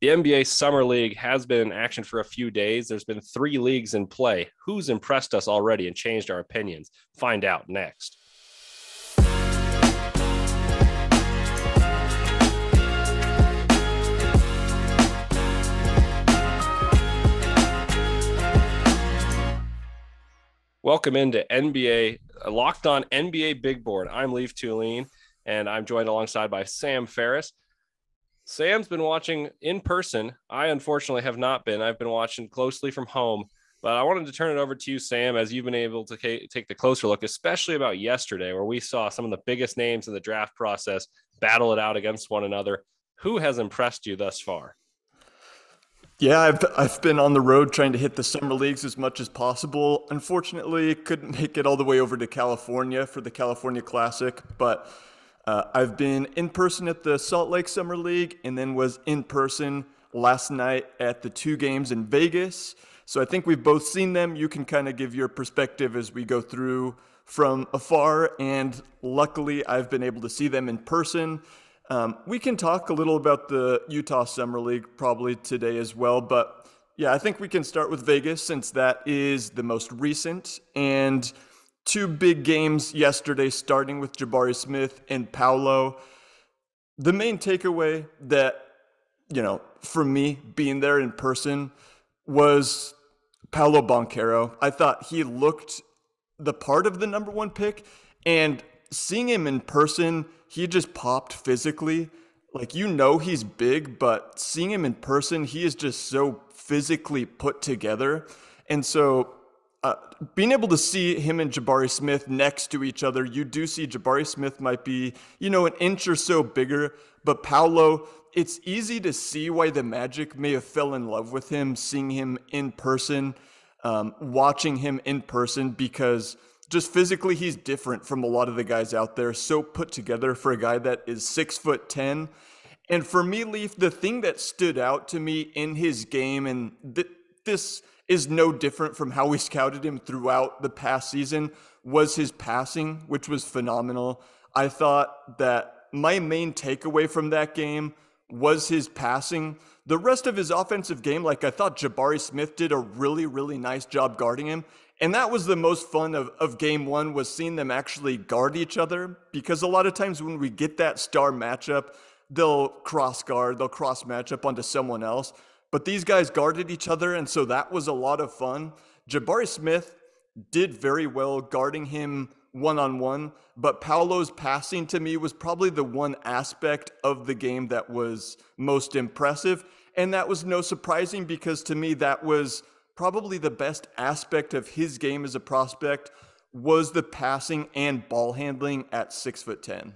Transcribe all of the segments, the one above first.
The NBA Summer League has been in action for a few days. There's been three leagues in play. Who's impressed us already and changed our opinions? Find out next. Welcome into NBA uh, Locked On NBA Big Board. I'm Leif Thulin, and I'm joined alongside by Sam Ferris. Sam's been watching in person. I unfortunately have not been. I've been watching closely from home. But I wanted to turn it over to you, Sam, as you've been able to take the closer look, especially about yesterday, where we saw some of the biggest names in the draft process battle it out against one another. Who has impressed you thus far? Yeah, I've I've been on the road trying to hit the summer leagues as much as possible. Unfortunately, couldn't make it all the way over to California for the California Classic, but uh, I've been in person at the Salt Lake Summer League and then was in person last night at the two games in Vegas. So I think we've both seen them. You can kind of give your perspective as we go through from afar. And luckily, I've been able to see them in person. Um, we can talk a little about the Utah Summer League probably today as well. But yeah, I think we can start with Vegas since that is the most recent. And two big games yesterday, starting with Jabari Smith and Paolo. The main takeaway that, you know, for me being there in person was Paolo Banchero. I thought he looked the part of the number one pick, and seeing him in person, he just popped physically. Like, you know, he's big, but seeing him in person, he is just so physically put together. And so uh, being able to see him and Jabari Smith next to each other, you do see Jabari Smith might be, you know, an inch or so bigger, but Paolo, it's easy to see why the Magic may have fell in love with him, seeing him in person, um, watching him in person, because just physically he's different from a lot of the guys out there. So put together for a guy that is six foot ten. And for me, Leif, the thing that stood out to me in his game, and th- this is no different from how we scouted him throughout the past season was his passing, which was phenomenal. I thought that my main takeaway from that game was his passing. The rest of his offensive game, like I thought Jabari Smith did a really, really nice job guarding him. And that was the most fun of, of game one was seeing them actually guard each other. Because a lot of times when we get that star matchup, they'll cross guard, they'll cross matchup onto someone else. But these guys guarded each other, and so that was a lot of fun. Jabari Smith did very well guarding him one on one, but Paolo's passing to me was probably the one aspect of the game that was most impressive. And that was no surprising because to me, that was probably the best aspect of his game as a prospect was the passing and ball handling at six foot ten.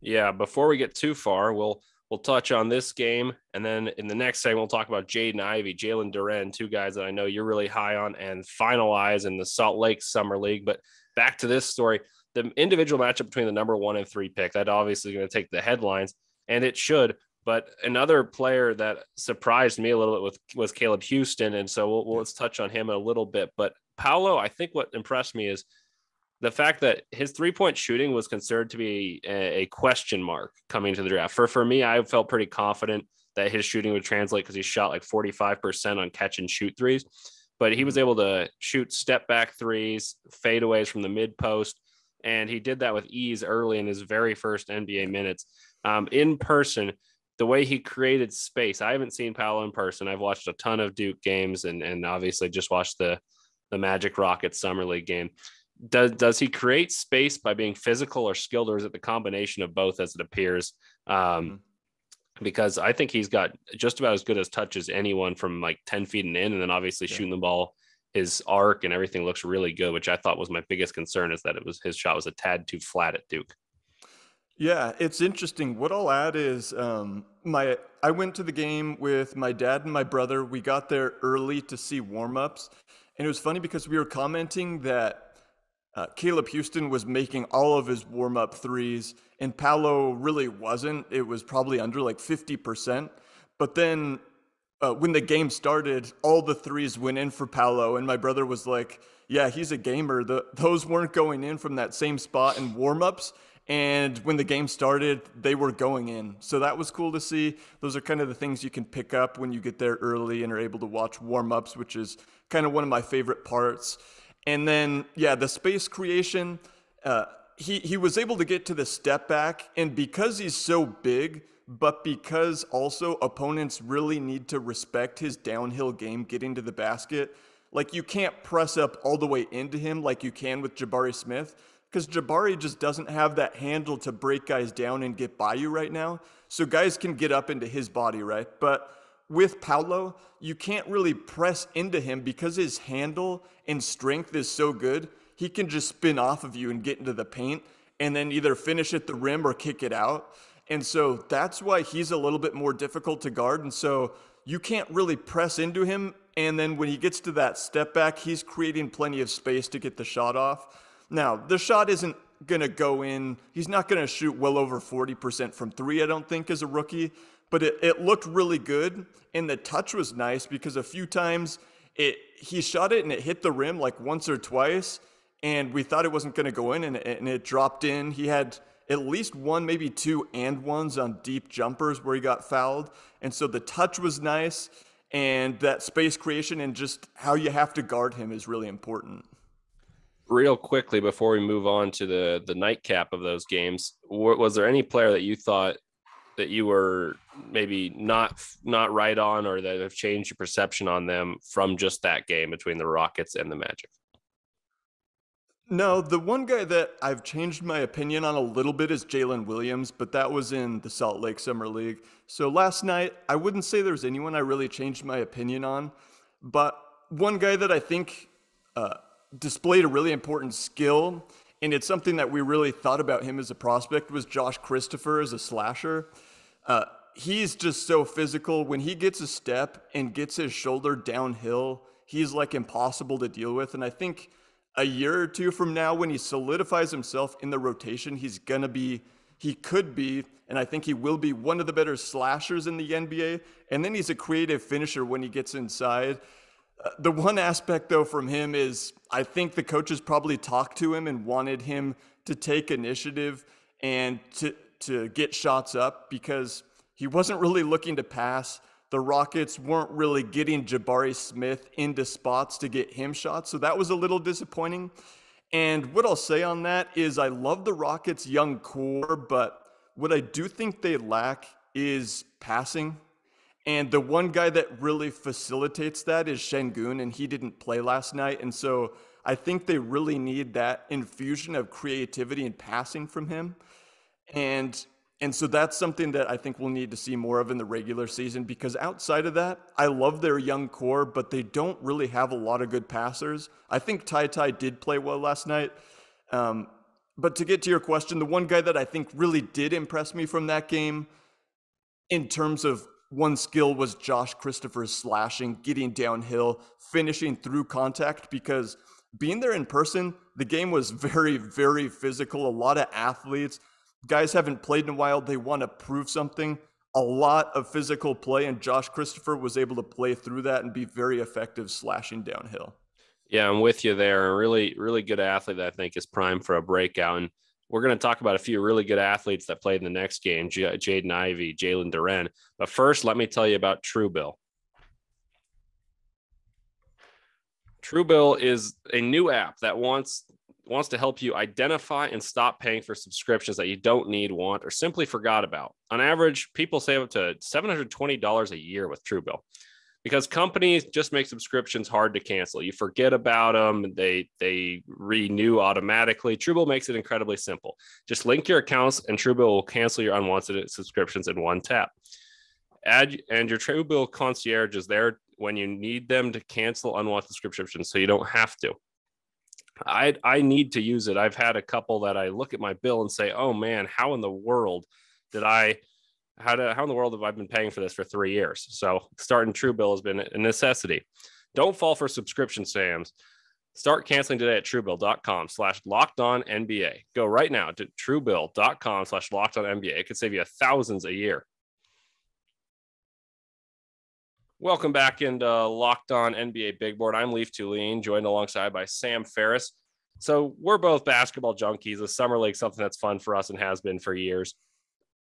Yeah, before we get too far, we'll We'll touch on this game. And then in the next segment, we'll talk about Jaden Ivey, Jalen Duren, two guys that I know you're really high on and finalize in the Salt Lake Summer League. But back to this story the individual matchup between the number one and three pick, that obviously going to take the headlines, and it should. But another player that surprised me a little bit with was Caleb Houstan. And so we'll, we'll let's touch on him a little bit. But Paolo, I think what impressed me is the fact that his three point shooting was considered to be a, a, question mark coming to the draft. For for me, I felt pretty confident that his shooting would translate because he shot like 45% on catch and shoot threes. But he was mm-hmm. able to shoot step back threes, fadeaways from the mid post, and he did that with ease early in his very first NBA minutes. Um, in person, the way he created space, I haven't seen Paolo in person. I've watched a ton of Duke games and and obviously just watched the the Magic Rockets summer league game does does he create space by being physical or skilled, or is it the combination of both as it appears? Um, mm-hmm. Because I think he's got just about as good as touch as anyone from like ten feet and in, and then obviously yeah. shooting the ball, his arc and everything looks really good, which I thought was my biggest concern is that it was his shot was a tad too flat at Duke. Yeah, it's interesting. What I'll add is um, my I went to the game with my dad and my brother. We got there early to see warmups, and it was funny because we were commenting that uh, Caleb Houstan was making all of his warm up threes, and Paolo really wasn't. It was probably under like 50%. But then uh, when the game started, all the threes went in for Paolo, and my brother was like, Yeah, he's a gamer. The, those weren't going in from that same spot in warm ups. And when the game started, they were going in. So that was cool to see. Those are kind of the things you can pick up when you get there early and are able to watch warm ups, which is kind of one of my favorite parts. And then, yeah, the space creation, uh, he, he was able to get to the step back. And because he's so big, but because also opponents really need to respect his downhill game getting to the basket, like you can't press up all the way into him like you can with Jabari Smith because Jabari just doesn't have that handle to break guys down and get by you right now. So guys can get up into his body, right? But with Paolo, you can't really press into him because his handle and strength is so good. He can just spin off of you and get into the paint and then either finish at the rim or kick it out. And so that's why he's a little bit more difficult to guard. And so you can't really press into him. And then when he gets to that step back, he's creating plenty of space to get the shot off. Now, the shot isn't going to go in. He's not going to shoot well over 40% from three, I don't think, as a rookie. But it, it looked really good. And the touch was nice because a few times it he shot it and it hit the rim like once or twice. And we thought it wasn't going to go in and, and it dropped in. He had at least one, maybe two and ones on deep jumpers where he got fouled. And so the touch was nice. And that space creation and just how you have to guard him is really important real quickly before we move on to the the nightcap of those games was there any player that you thought that you were maybe not not right on or that have changed your perception on them from just that game between the rockets and the magic no the one guy that i've changed my opinion on a little bit is jalen williams but that was in the salt lake summer league so last night i wouldn't say there's anyone i really changed my opinion on but one guy that i think uh, displayed a really important skill, and it's something that we really thought about him as a prospect was Josh Christopher as a slasher. Uh, he's just so physical. When he gets a step and gets his shoulder downhill, he's like impossible to deal with. And I think a year or two from now, when he solidifies himself in the rotation, he's gonna be, he could be, and I think he will be one of the better slashers in the NBA. And then he's a creative finisher when he gets inside. The one aspect, though, from him is I think the coaches probably talked to him and wanted him to take initiative and to, to get shots up because he wasn't really looking to pass. The Rockets weren't really getting Jabari Smith into spots to get him shots. So that was a little disappointing. And what I'll say on that is I love the Rockets' young core, but what I do think they lack is passing. And the one guy that really facilitates that is Sengun, and he didn't play last night. And so I think they really need that infusion of creativity and passing from him. And and so that's something that I think we'll need to see more of in the regular season because outside of that, I love their young core, but they don't really have a lot of good passers. I think Ty Ty did play well last night. Um, but to get to your question, the one guy that I think really did impress me from that game in terms of one skill was Josh Christopher's slashing, getting downhill, finishing through contact because being there in person, the game was very, very physical. A lot of athletes, guys haven't played in a while. They want to prove something. A lot of physical play, and Josh Christopher was able to play through that and be very effective slashing downhill. Yeah, I'm with you there. A really, really good athlete that I think is prime for a breakout. And we're going to talk about a few really good athletes that played in the next game J- Jaden Ivey, Jalen Duren. But first, let me tell you about Truebill. Truebill is a new app that wants wants to help you identify and stop paying for subscriptions that you don't need, want, or simply forgot about. On average, people save up to $720 a year with Truebill because companies just make subscriptions hard to cancel. You forget about them, they they renew automatically. Truebill makes it incredibly simple. Just link your accounts and Truebill will cancel your unwanted subscriptions in one tap. Add and your Truebill concierge is there when you need them to cancel unwanted subscriptions so you don't have to. I I need to use it. I've had a couple that I look at my bill and say, "Oh man, how in the world did I how how in the world have I been paying for this for three years? So starting Truebill has been a necessity. Don't fall for subscription scams. Start canceling today at truebill.com slash locked on NBA. Go right now to truebill.com slash locked on NBA. It could save you thousands a year. Welcome back into Locked On NBA Big Board. I'm Leif Thulin, joined alongside by Sam Ferris. so we're both basketball junkies. The summer league something that's fun for us and has been for years.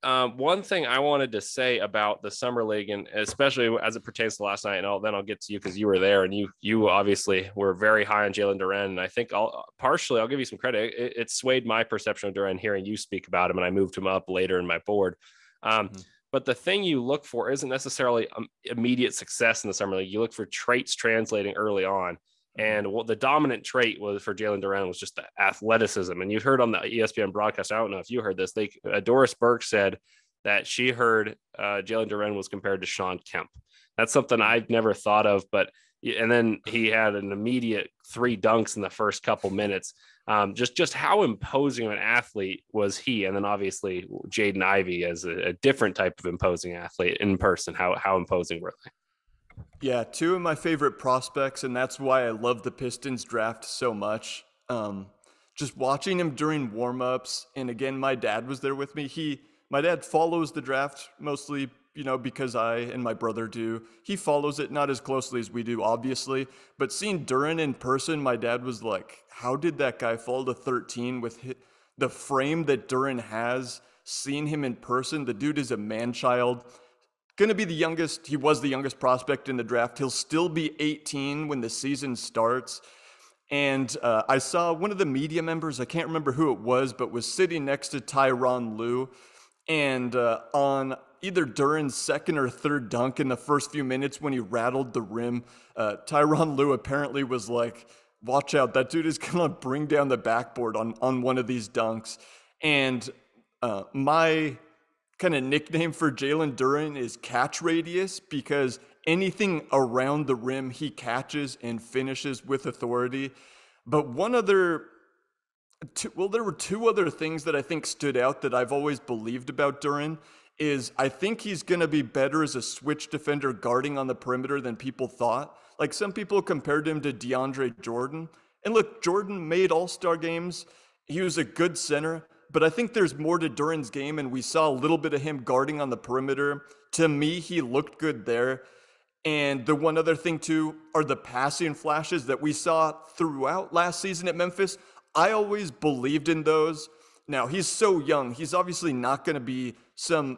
Um, one thing I wanted to say about the summer league, and especially as it pertains to last night, and I'll, then I'll get to you because you were there, and you you obviously were very high on Jalen Duren, and I think I'll partially I'll give you some credit. It, it, swayed my perception of Duren hearing you speak about him, and I moved him up later in my board. Um, mm-hmm. But the thing you look for isn't necessarily um, immediate success in the summer league. You look for traits translating early on. And what the dominant trait was for Jalen Duren was just the athleticism. And you heard on the ESPN broadcast, I don't know if you heard this, they uh, Doris Burke said that she heard uh, Jalen Duren was compared to Shawn Kemp. That's something I've never thought of, but and then he had an immediate three dunks in the first couple minutes. Um, just just how imposing of an athlete was he, and then obviously Jaden Ivey as a, a different type of imposing athlete in person. How how imposing were they? Yeah, two of my favorite prospects, and that's why I love the Pistons draft so much. Um, just watching him during warmups, and again, my dad was there with me. He, my dad follows the draft mostly, you know, because I and my brother do. He follows it not as closely as we do, obviously, but seeing Duren in person, my dad was like, "How did that guy fall to 13 with his, the frame that Duren has?" Seeing him in person, the dude is a man child going to be the youngest. He was the youngest prospect in the draft. He'll still be 18 when the season starts. And uh, I saw one of the media members, I can't remember who it was, but was sitting next to Tyronn Lue. And uh, on either Duren's second or third dunk in the first few minutes when he rattled the rim, uh, Tyronn Lue apparently was like, watch out, that dude is going to bring down the backboard on, on one of these dunks. And uh, my kind of nickname for Jalen Duren is catch radius because anything around the rim he catches and finishes with authority. But one other, well, there were two other things that I think stood out that I've always believed about Duren. Is I think he's going to be better as a switch defender guarding on the perimeter than people thought. Like some people compared him to DeAndre Jordan. And look, Jordan made all star games. He was a good center. But I think there's more to Duren's game, and we saw a little bit of him guarding on the perimeter. To me, he looked good there. And the one other thing, too, are the passing flashes that we saw throughout last season at Memphis. I always believed in those. Now, he's so young. He's obviously not going to be some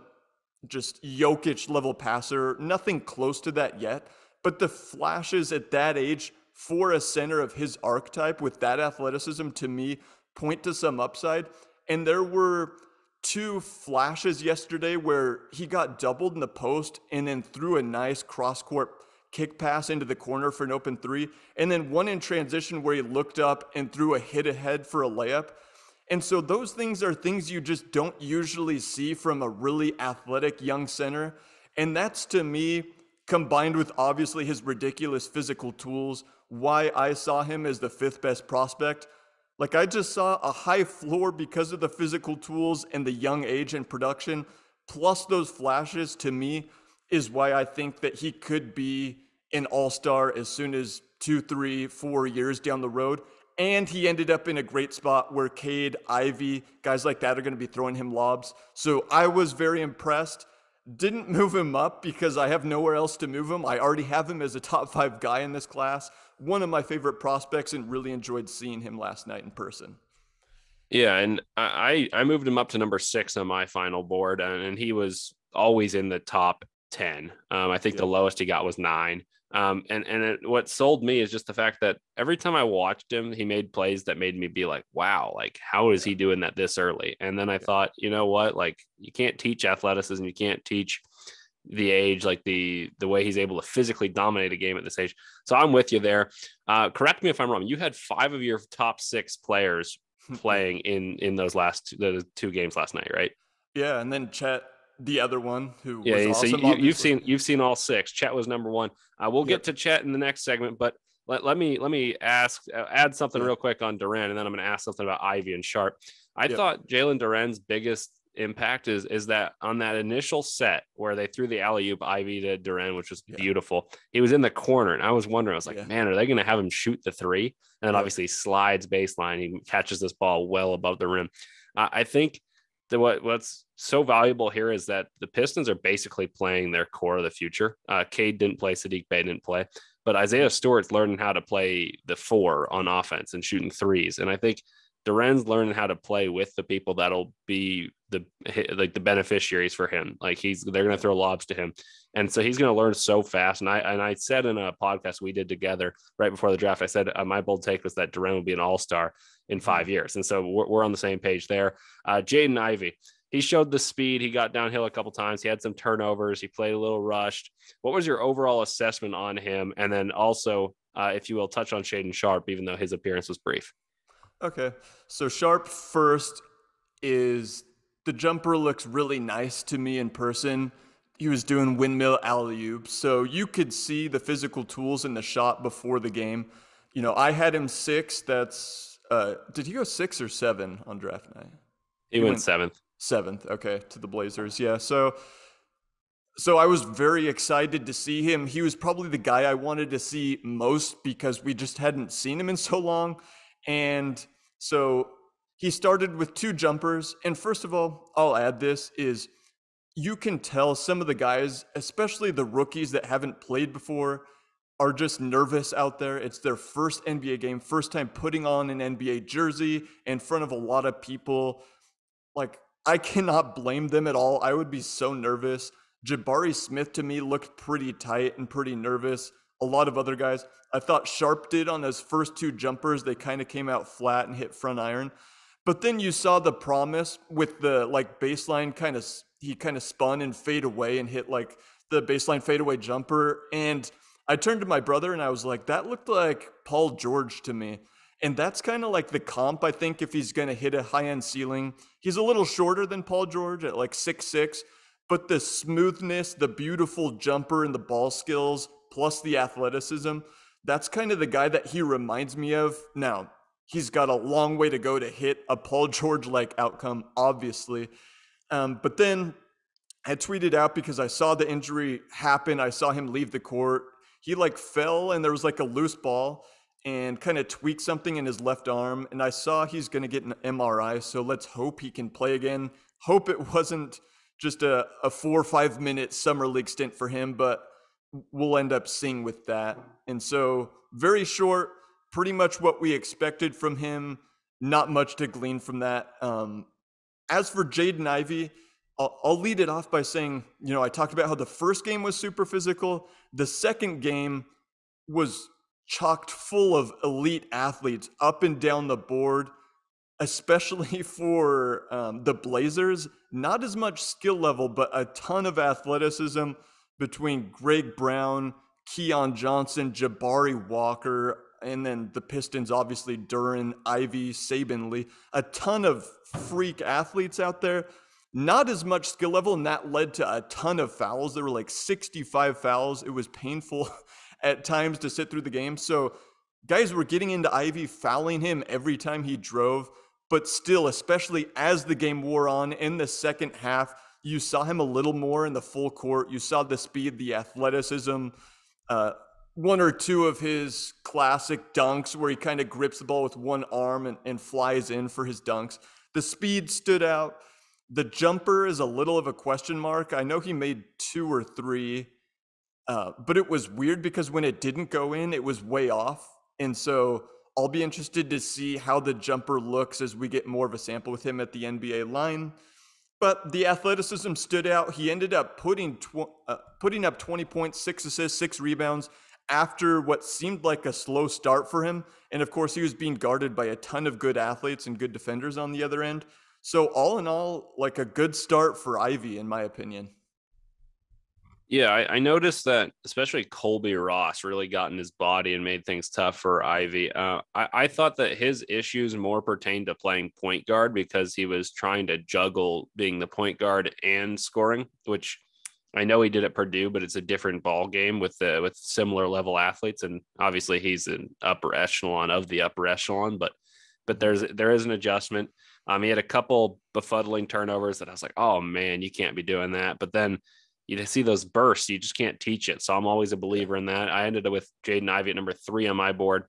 just Jokic level passer, nothing close to that yet. But the flashes at that age for a center of his archetype with that athleticism to me point to some upside. And there were two flashes yesterday where he got doubled in the post and then threw a nice cross court kick pass into the corner for an open three. And then one in transition where he looked up and threw a hit ahead for a layup. And so those things are things you just don't usually see from a really athletic young center. And that's to me, combined with obviously his ridiculous physical tools, why I saw him as the fifth best prospect. Like I just saw a high floor because of the physical tools and the young age and production, plus those flashes to me is why I think that he could be an all star as soon as two, three, four years down the road. And he ended up in a great spot where Cade, Ivey, guys like that are going to be throwing him lobs. So I was very impressed. Didn't move him up because I have nowhere else to move him. I already have him as a top five guy in this class one of my favorite prospects and really enjoyed seeing him last night in person. Yeah, and I I moved him up to number six on my final board, and he was always in the top ten. Um, I think the lowest he got was nine. Um, and and it, what sold me is just the fact that every time I watched him, he made plays that made me be like, "Wow, like how is he doing that this early?" And then I yeah. thought, you know what, like you can't teach athleticism, you can't teach the age, like the the way he's able to physically dominate a game at this age. So I'm with you there. Uh, correct me if I'm wrong. You had five of your top six players playing in in those last two, the two games last night, right? Yeah, and then Chet, the other one, who yeah. so awesome, you, have seen you've seen all six. Chet was number one. Uh, we'll yep. get to Chet in the next segment, but let, let me let me ask uh, add something real quick on Duren, and then I'm going to ask something about Ivey and Sharpe. I yep. thought Jalen Duren's biggest impact is is that on that initial set where they threw the alley oop Ivey to Duren, which was yeah. beautiful. He was in the corner, and I was wondering, I was like, yeah. man, are they going to have him shoot the three? And then yeah. obviously slides baseline, he catches this ball well above the rim. Uh, I think the, what what's so valuable here is that the Pistons are basically playing their core of the future. Uh, Cade didn't play, Saddiq Bey didn't play, but Isaiah Stewart's learning how to play the four on offense and shooting threes. And I think Duren's learning how to play with the people that'll be the like the beneficiaries for him. Like he's they're going to throw lobs to him, and so he's going to learn so fast. And I and I said in a podcast we did together right before the draft, I said uh, my bold take was that Duren will be an All Star in five mm-hmm. years, and so we're, we're on the same page there. Uh, Jaden Ivey. he showed the speed. He got downhill a couple times. He had some turnovers. He played a little rushed. What was your overall assessment on him? And then also, uh, if you will, touch on Shaedon Sharpe, even though his appearance was brief. Okay. So Sharpe first is the jumper looks really nice to me in person. He was doing windmill alley oops. So you could see the physical tools in the shot before the game. You know, I had him six. That's, uh, did he go six or seven on draft night? He, he went, went seventh. Seventh. Okay. To the Blazers. Yeah. So, so I was very excited to see him. He was probably the guy I wanted to see most because we just hadn't seen him in so long. And so he started with two jumpers. And first of all, I'll add this is you can tell some of the guys, especially the rookies that haven't played before, are just nervous out there. It's their first NBA game, first time putting on an NBA jersey in front of a lot of people. Like, I cannot blame them at all. I would be so nervous. Jabari Smith to me looked pretty tight and pretty nervous. A lot of other guys. I thought Sharpe did on those first two jumpers. They kind of came out flat and hit front iron. But then you saw the promise with the like baseline kind of he kind of spun and fade away and hit like the baseline fadeaway jumper. And I turned to my brother and I was like, that looked like Paul George to me. And that's kind of like the comp, I think, if he's going to hit a high end ceiling. He's a little shorter than Paul George at like six six, but the smoothness, the beautiful jumper, and the ball skills, plus the athleticism, that's kind of the guy that he reminds me of. Now, he's got a long way to go to hit a Paul George like outcome, obviously. Um, but then I tweeted out because I saw the injury happen. I saw him leave the court. He like fell and there was like a loose ball and kind of tweaked something in his left arm. And I saw he's going to get an MRI. So let's hope he can play again. Hope it wasn't just a, a four or five minute summer league stint for him, but we'll end up seeing with that. And so, very short, pretty much what we expected from him. Not much to glean from that. Um, as for Jaden Ivey, I'll, I'll lead it off by saying, you know, I talked about how the first game was super physical. The second game was chocked full of elite athletes up and down the board, especially for um, the Blazers. Not as much skill level, but a ton of athleticism between Greg Brown, Keon Johnson, Jabari Walker, and then the Pistons, obviously Duren, Ivey, Saben Lee, a ton of freak athletes out there. Not as much skill level, and that led to a ton of fouls. There were like 65 fouls. It was painful at times to sit through the game. So guys were getting into Ivey, fouling him every time he drove. But still, especially as the game wore on in the second half, you saw him a little more in the full court. You saw the speed, the athleticism, uh, one or two of his classic dunks where he kind of grips the ball with one arm and, and flies in for his dunks. The speed stood out. The jumper is a little of a question mark. I know he made two or three, uh, but it was weird because when it didn't go in, it was way off. And so I'll be interested to see how the jumper looks as we get more of a sample with him at the NBA line. But the athleticism stood out. He ended up putting tw- uh, putting up 20 points, six assists, six rebounds, after what seemed like a slow start for him. And of course, he was being guarded by a ton of good athletes and good defenders on the other end. So, all in all, like a good start for Ivey, in my opinion. Yeah, I, I, noticed that especially Colbey Ross really got in his body and made things tough for Ivey. Uh, I, I, thought that his issues more pertained to playing point guard because he was trying to juggle being the point guard and scoring, which I know he did at Purdue, but it's a different ball game with the with similar level athletes, and obviously he's an upper echelon of the upper echelon. But but there's there is an adjustment. Um, he had a couple befuddling turnovers that I was like, oh man, you can't be doing that. But then you see those bursts, you just can't teach it. So I'm always a believer in that. I ended up with Jaden Ivey at number three on my board,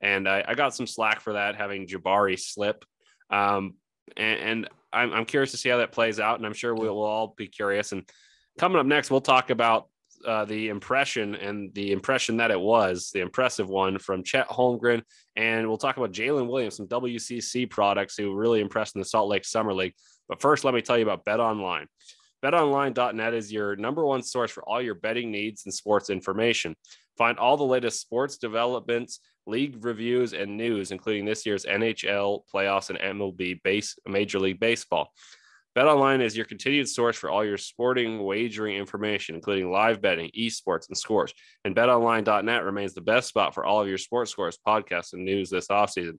and I, I got some slack for that having Jabari slip. Um, and, and I'm, I'm curious to see how that plays out, and I'm sure we'll, we'll all be curious. And coming up next, we'll talk about uh, the impression and the impression that it was, the impressive one from Chet Holmgren. And we'll talk about Jalen Williams, some WCC products who really impressed in the Salt Lake Summer League. But first, let me tell you about Bet Online. BetOnline.net is your number one source for all your betting needs and sports information. Find all the latest sports developments, league reviews, and news, including this year's NHL playoffs and MLB base, Major League Baseball. BetOnline is your continued source for all your sporting wagering information, including live betting, esports, and scores. And BetOnline.net remains the best spot for all of your sports scores, podcasts, and news this offseason.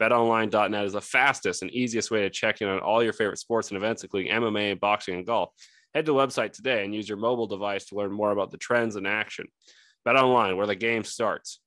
BetOnline.net is the fastest and easiest way to check in on all your favorite sports and events, including MMA, boxing, and golf. Head to the website today and use your mobile device to learn more about the trends in action. BetOnline, where the game starts.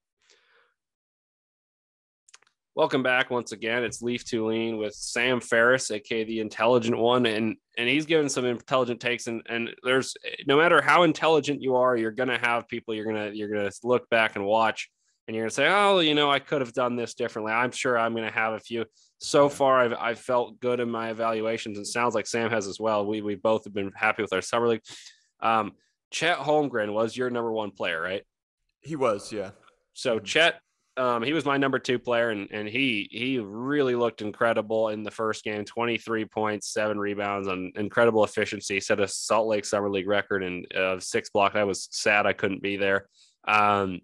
Welcome back once again. It's Leif Thulin with Sam Ferris, aka the intelligent one, and and he's given some intelligent takes. And and there's no matter how intelligent you are, you're gonna have people you're gonna you're gonna look back and watch and you're going to say, oh, you know, I could have done this differently. I'm sure I'm going to have a few. So far, I've, I've felt good in my evaluations, and sounds like Sam has as well. We, we both have been happy with our summer league. Um, Chet Holmgren was your number one player, right? He was, yeah. So. Chet, um, he was my number two player, and, and he he really looked incredible in the first game 23 points, seven rebounds, on incredible efficiency. Set a Salt Lake Summer League record and uh, six block. I was sad I couldn't be there. Um,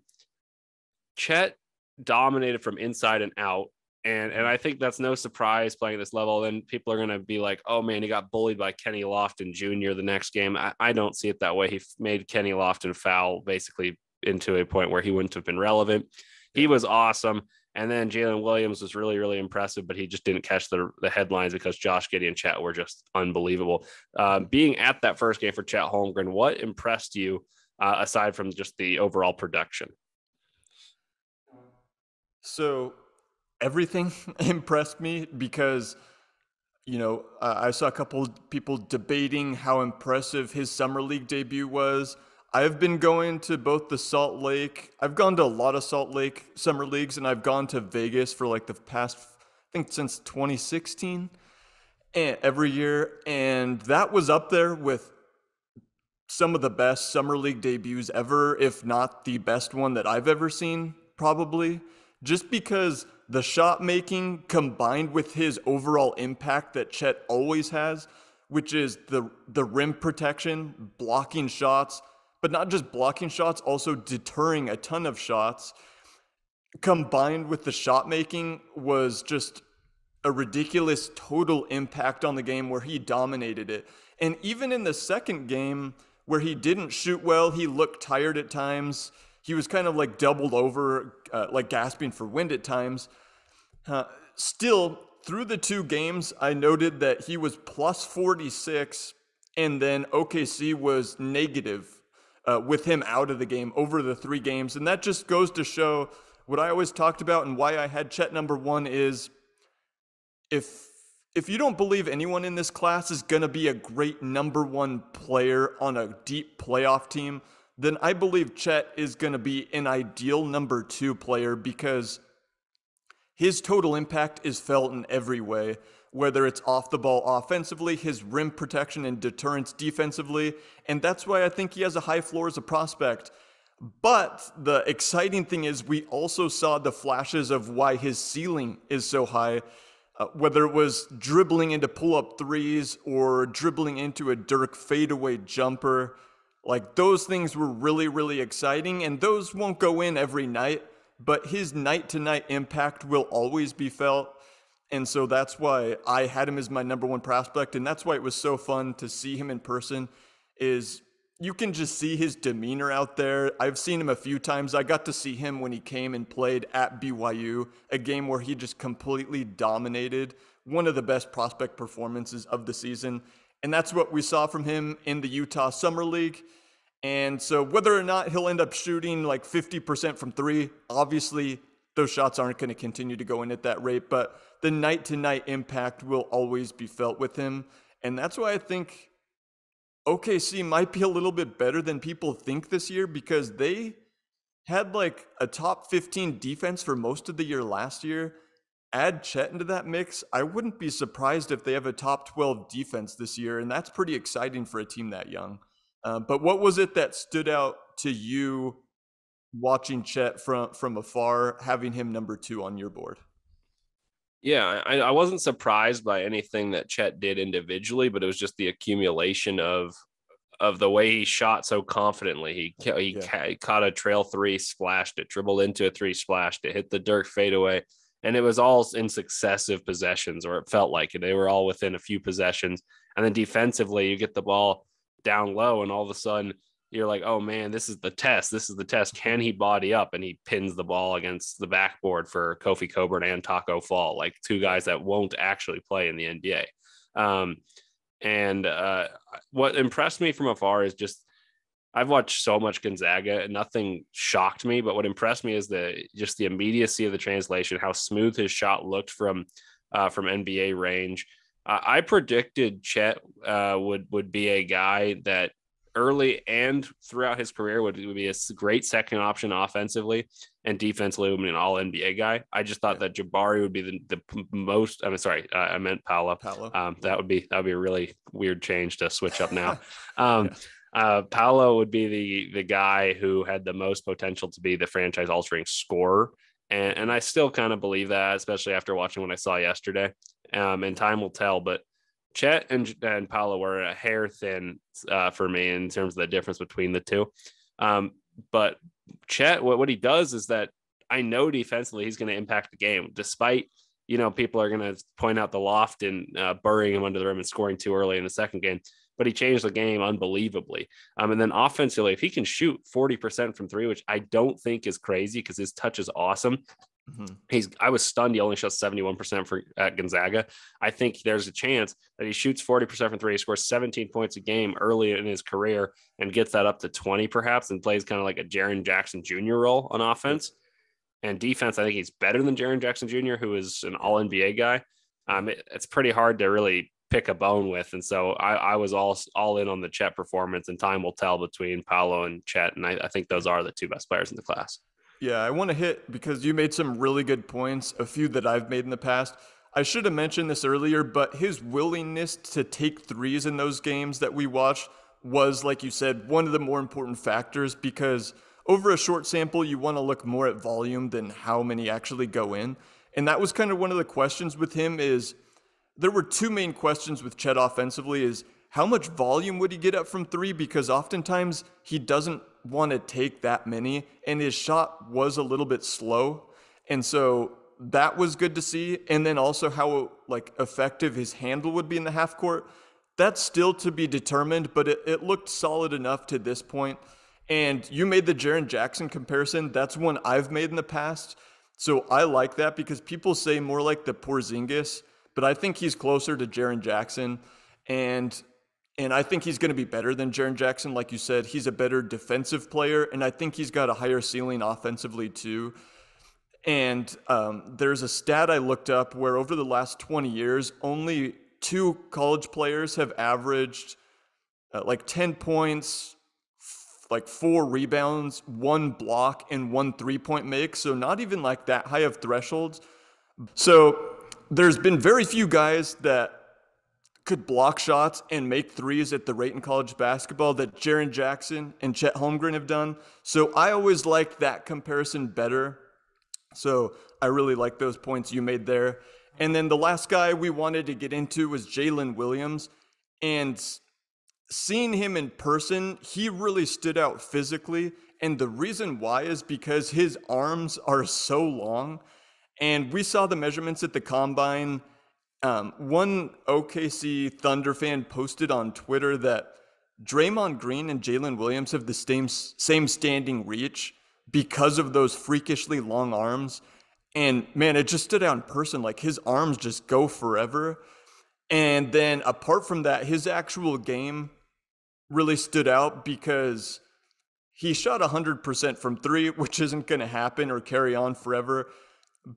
Chet dominated from inside and out. And and I think that's no surprise playing at this level. Then people are going to be like, oh man, he got bullied by Kenny Lofton Jr. the next game. I, I don't see it that way. He made Kenny Lofton foul basically into a point where he wouldn't have been relevant. He was awesome. And then Jalen Williams was really, really impressive, but he just didn't catch the, the headlines because Josh Giddey and Chet were just unbelievable. Uh, being at that first game for Chet Holmgren, what impressed you uh, aside from just the overall production? So everything impressed me because you know I saw a couple people debating how impressive his summer league debut was. I've been going to both the Salt Lake. I've gone to a lot of Salt Lake summer leagues, and I've gone to Vegas for like the past, I think since 2016, and eh, every year, and that was up there with some of the best summer league debuts ever, if not the best one that I've ever seen, probably just because the shot making combined with his overall impact that Chet always has, which is the the rim protection, blocking shots, but not just blocking shots, also deterring a ton of shots, combined with the shot making was just a ridiculous total impact on the game where he dominated it. And even in the second game where he didn't shoot well, he looked tired at times he was kind of like doubled over, uh, like gasping for wind at times. Uh, still, through the two games, I noted that he was plus 46, and then OKC was negative uh, with him out of the game over the three games. And that just goes to show what I always talked about and why I had Chet number one is if if you don't believe anyone in this class is going to be a great number one player on a deep playoff team, then I believe Chet is going to be an ideal number two player because his total impact is felt in every way, whether it's off the ball offensively, his rim protection and deterrence defensively. And that's why I think he has a high floor as a prospect. But the exciting thing is, we also saw the flashes of why his ceiling is so high. Uh, whether it was dribbling into pull up threes or dribbling into a Dirk fadeaway jumper, like those things were really, really exciting, and those won't go in every night, but his night to night impact will always be felt. And so that's why I had him as my number one prospect. And that's why it was so fun to see him in person is you can just see his demeanor out there. I've seen him a few times. I got to see him when he came and played at BYU, a game where he just completely dominated. One of the best prospect performances of the season. And that's what we saw from him in the Utah Summer League. And so, whether or not he'll end up shooting like 50% from three, obviously those shots aren't going to continue to go in at that rate, but the night to night impact will always be felt with him. And that's why I think OKC might be a little bit better than people think this year because they had like a top 15 defense for most of the year last year. add Chet into that mix, I wouldn't be surprised if they have a top 12 defense this year. And that's pretty exciting for a team that young. Uh, but what was it that stood out to you watching Chet from, from afar, having him number two on your board? Yeah, I, I wasn't surprised by anything that Chet did individually, but it was just the accumulation of of the way he shot so confidently. He he, yeah. ca- caught a trail three, splashed it, dribbled into a three, splashed it, hit the Dirk fadeaway, and it was all in successive possessions, or it felt like it. They were all within a few possessions, and then defensively, you get the ball down low, and all of a sudden you're like, oh man, this is the test. This is the test. Can he body up? And he pins the ball against the backboard for Kofi Cockburn and Taco Fall, like two guys that won't actually play in the NBA. Um, and uh, what impressed me from afar is just I've watched so much Gonzaga and nothing shocked me, but what impressed me is the just the immediacy of the translation, how smooth his shot looked from uh, from NBA range. I predicted Chet uh, would would be a guy that early and throughout his career would, would be a great second option offensively and defensively would be an all NBA guy. I just thought yeah. that Jabari would be the, the most. I'm sorry, uh, I meant Paolo. Paolo. Um, that would be that would be a really weird change to switch up now. Um, yeah. Uh, Paolo would be the the guy who had the most potential to be the franchise altering scorer, and and I still kind of believe that, especially after watching what I saw yesterday. Um, and time will tell, but Chet and, and Paolo were a hair thin uh, for me in terms of the difference between the two. Um, but Chet, what, what he does is that I know defensively he's going to impact the game, despite you know people are going to point out the loft and uh, burying him under the rim and scoring too early in the second game. But he changed the game unbelievably. Um, and then offensively, if he can shoot 40% from three, which I don't think is crazy because his touch is awesome, Mm-hmm. He's I was stunned he only shot 71% for at Gonzaga. I think there's a chance that he shoots 40% from three, he scores 17 points a game early in his career and gets that up to 20 perhaps and plays kind of like a Jaren Jackson Jr. role on offense. And defense, I think he's better than Jaren Jackson Jr., who is an all NBA guy. Um, it, it's pretty hard to really pick a bone with. And so I, I, was all all in on the Chet performance, and time will tell between Paolo and Chet. And I, I think those are the two best players in the class. Yeah, I want to hit because you made some really good points, a few that I've made in the past. I should have mentioned this earlier, but his willingness to take threes in those games that we watched was, like you said, one of the more important factors because over a short sample, you want to look more at volume than how many actually go in. And that was kind of one of the questions with him is there were two main questions with Chet offensively is how much volume would he get up from three? Because oftentimes he doesn't want to take that many, and his shot was a little bit slow. And so that was good to see. And then also how like effective his handle would be in the half court. That's still to be determined, but it, it looked solid enough to this point. And you made the Jaren Jackson comparison. That's one I've made in the past. So I like that because people say more like the Porzingis, but I think he's closer to Jaren Jackson. And and I think he's going to be better than Jaren Jackson. Like you said, he's a better defensive player, and I think he's got a higher ceiling offensively too. And um, there's a stat I looked up where over the last 20 years, only two college players have averaged uh, like 10 points, f- like four rebounds, one block, and one three point make. So, not even like that high of thresholds. So, there's been very few guys that could block shots and make threes at the rate in college basketball that Jaren Jackson and Chet Holmgren have done. So I always liked that comparison better. So I really like those points you made there. And then the last guy we wanted to get into was Jalen Williams. And seeing him in person, he really stood out physically. And the reason why is because his arms are so long. And we saw the measurements at the combine um, one OKC Thunder fan posted on Twitter that Draymond Green and Jalen Williams have the same same standing reach because of those freakishly long arms. And man, it just stood out in person. Like his arms just go forever. And then apart from that, his actual game really stood out because he shot 100% from three, which isn't going to happen or carry on forever.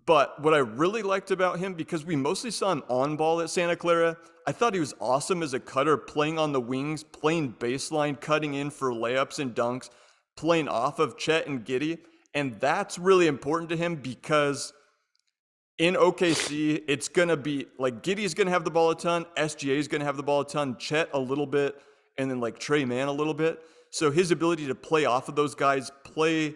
But what I really liked about him, because we mostly saw him on ball at Santa Clara, I thought he was awesome as a cutter, playing on the wings, playing baseline, cutting in for layups and dunks, playing off of Chet and Giddey. And that's really important to him because in OKC, it's going to be like Giddey's going to have the ball a ton, SGA is going to have the ball a ton, Chet a little bit, and then like Tre Mann a little bit. So his ability to play off of those guys, play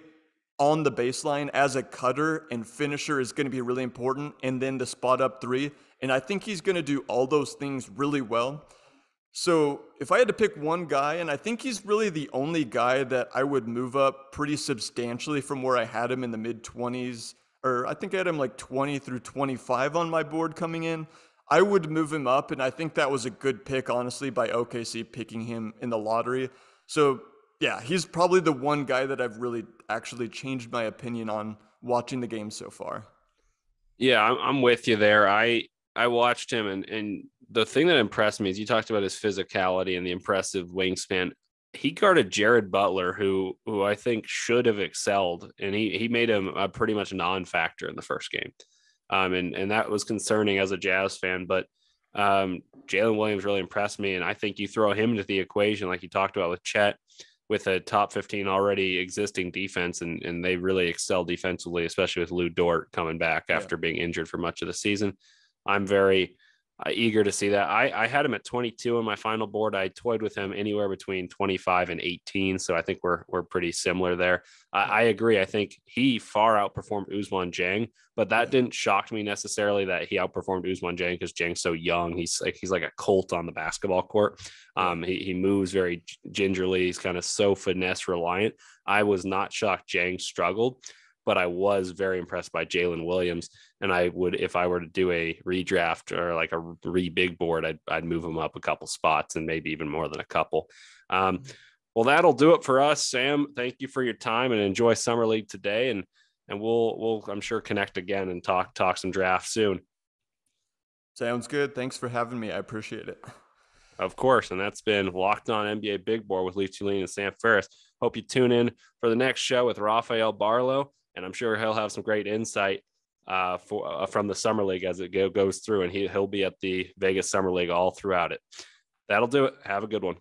on the baseline as a cutter and finisher is going to be really important. And then the spot up three. And I think he's going to do all those things really well. So if I had to pick one guy, and I think he's really the only guy that I would move up pretty substantially from where I had him in the mid 20s, or I think I had him like 20 through 25 on my board coming in. I would move him up, and I think that was a good pick, honestly, by OKC picking him in the lottery. So yeah, he's probably the one guy that I've really actually changed my opinion on watching the game so far. Yeah, I'm, I'm with you there. I I watched him, and and the thing that impressed me is you talked about his physicality and the impressive wingspan. He guarded Jared Butler, who who I think should have excelled, and he he made him a pretty much non-factor in the first game, um, and and that was concerning as a Jazz fan. But um, Jalen Williams really impressed me, and I think you throw him into the equation like you talked about with Chet with a top 15 already existing defense and, and they really excel defensively, especially with Lu Dort coming back after yeah. being injured for much of the season. I'm very uh, eager to see that. I, I had him at 22 on my final board. I toyed with him anywhere between 25 and 18. So I think we're we're pretty similar there. I, I agree. I think he far outperformed Ousmane Dieng, but that didn't shock me necessarily that he outperformed Ousmane Dieng because Dieng's so young. He's like he's like a colt on the basketball court. Um, he, he moves very gingerly. He's kind of so finesse reliant. I was not shocked Dieng struggled but I was very impressed by Jalen Williams. And I would, if I were to do a redraft or like a re big board, I'd, I'd move him up a couple spots and maybe even more than a couple. Um, well, that'll do it for us, Sam. Thank you for your time and enjoy summer league today. And and we'll we'll I'm sure connect again and talk talk some drafts soon. Sounds good. Thanks for having me. I appreciate it. Of course. And that's been Locked On NBA Big Board with Leif Thulin and Sam Ferris. Hope you tune in for the next show with Rafael Barlowe and I'm sure he'll have some great insight uh, for uh, from the summer league as it go, goes through, and he he'll be at the Vegas Summer League all throughout it. That'll do it. Have a good one.